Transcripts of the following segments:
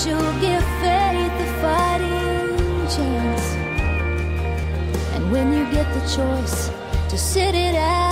you'll give faith the fighting chance. And when you get the choice to sit it out.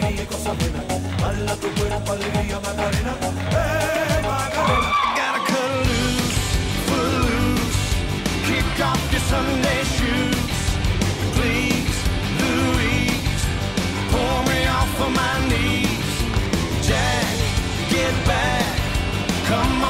alegría cosas buenas. Tu cuerpo, alegría, Macarena. ¡Eh, Macarena! Gotta cut loose, loose. Kick off your Sunday shoes. Please, Louise, pull me off of my knees. Jack, get back. Come on.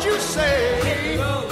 what you say.